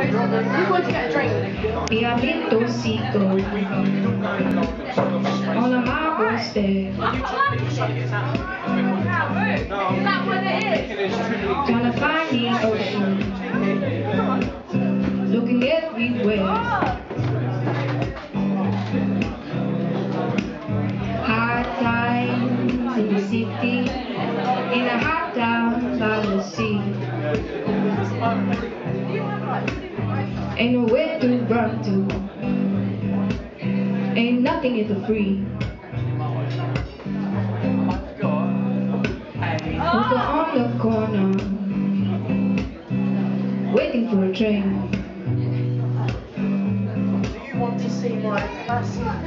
Mi amigo Sico on a marble stair. Trying to find the ocean, looking everywhere. High times in the city, in a hot town by the sea. Ain't nowhere to run to. Ain't nothing is for free. Hookah on the corner, waiting for a train.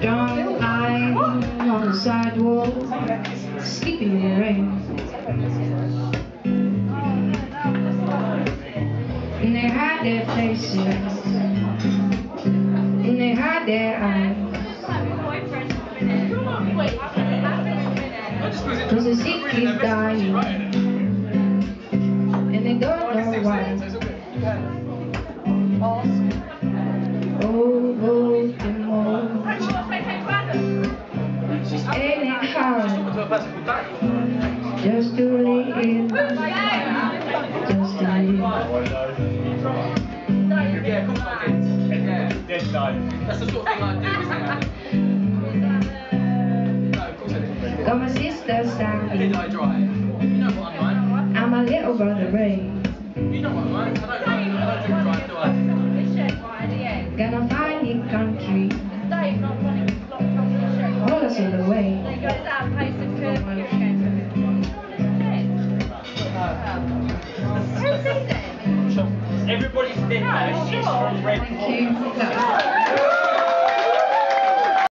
Drunk lying on the sidewalk, sleeping in the rain. And they hide their faces, and they hide their eyes. Cause the sick is dying, and they don't know why. Oh, it just to live, just to live? Yeah, of course I did. Dead no. That's the sort of thing I do, isn't it? No, of course I did. Got my sister Did I drive? You know what I'm like. and my little brother Ray. You know what I'm like. I don't, I don't drink drive, do I? Gonna find a country, hold us all the way. Everybody's dead now. It's just from red. Thank you.